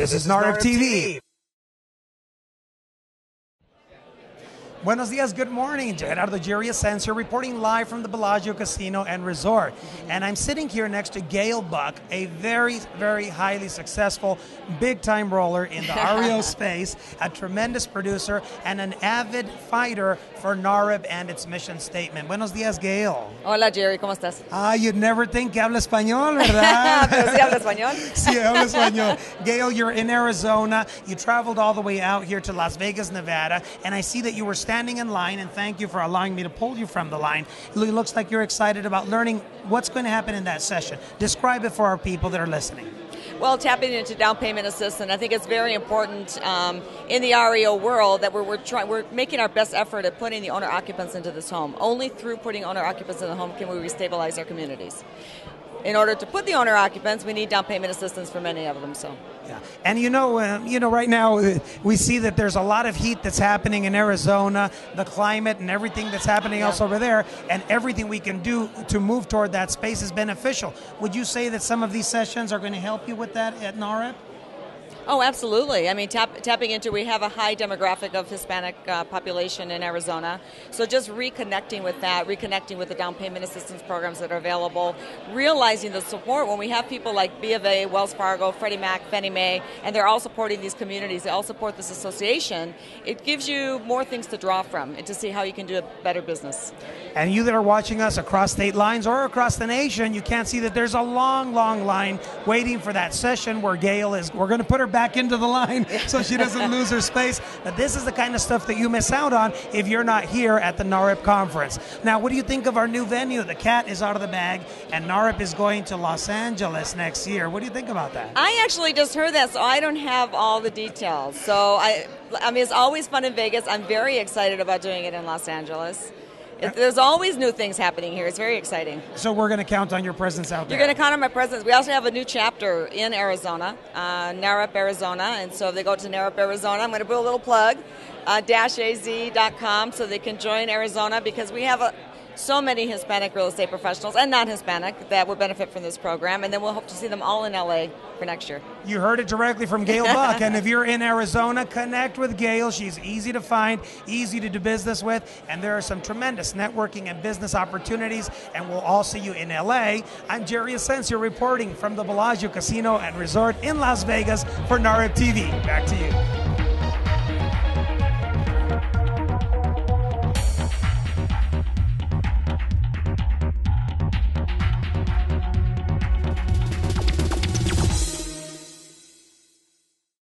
This is NAHREP TV. Buenos dias, good morning. Gerardo Jerry Asensio reporting live from the Bellagio Casino and Resort. And I'm sitting here next to Gail Buck, a very, very highly successful, big time roller in the REO space, a tremendous producer, and an avid fighter for NAHREP and its mission statement. Buenos dias, Gail. Hola, Jerry, ¿cómo estás? Ah, you'd never think que habla español, ¿verdad? Pero sí habla español. sí, habla español. Gail, you're in Arizona. You traveled all the way out here to Las Vegas, Nevada, and I see that you were standing in line, and thank you for allowing me to pull you from the line. It looks like you're excited about learning what's going to happen in that session. Describe it for our people that are listening. Well, tapping into down payment assistance, I think it's very important um, in the REO world that we're we're, we're making our best effort at putting the owner occupants into this home. Only through putting owner occupants in the home can we restabilize our communities. In order to put the owner occupants, we need down payment assistance for many of them. So. Yeah. And you know, uh, you know, right now uh, we see that there's a lot of heat that's happening in Arizona, the climate and everything that's happening Yeah. else over there, and everything we can do to move toward that space is beneficial. Would you say that some of these sessions are going to help you with that at NAHREP? Oh, absolutely. I mean, tap, tapping into, we have a high demographic of Hispanic uh, population in Arizona. So just reconnecting with that, reconnecting with the down payment assistance programs that are available, realizing the support when we have people like B of A, Wells Fargo, Freddie Mac, Fannie Mae, and they're all supporting these communities, they all support this association, it gives you more things to draw from and to see how you can do a better business. And you that are watching us across state lines or across the nation, you can't see that there's a long, long line waiting for that session where Gail is. We're going to put her back into the line so she doesn't lose her space. But this is the kind of stuff that you miss out on if you're not here at the NAHREP conference. Now, what do you think of our new venue? The cat is out of the bag, and NAHREP is going to Los Angeles next year. What do you think about that? I actually just heard that, so I don't have all the details. So I, I mean, it's always fun in Vegas. I'm very excited about doing it in Los Angeles. It, there's always new things happening here. It's very exciting. So we're going to count on your presence out there. You're going to count on my presence. We also have a new chapter in Arizona, uh, NAHREP Arizona, and so if they go to NAHREP Arizona, I'm going to put a little plug, uh, az.com, so they can join Arizona because we have a, so many Hispanic real estate professionals and non-Hispanic that will benefit from this program, and then we'll hope to see them all in LA for next year. You heard it directly from Gail Buck. and if you're in Arizona, connect with Gail. She's easy to find, easy to do business with, and there are some tremendous networking and business opportunities. And we'll all see you in LA. I'm Jerry Asensio reporting from the Bellagio Casino and Resort in Las Vegas for NAHREP TV. Back to you.